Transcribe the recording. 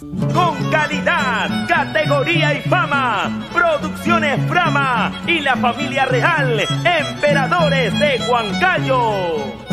Con calidad, categoría y fama, Producciones Frama y la familia real, Emperadores de Huancayo.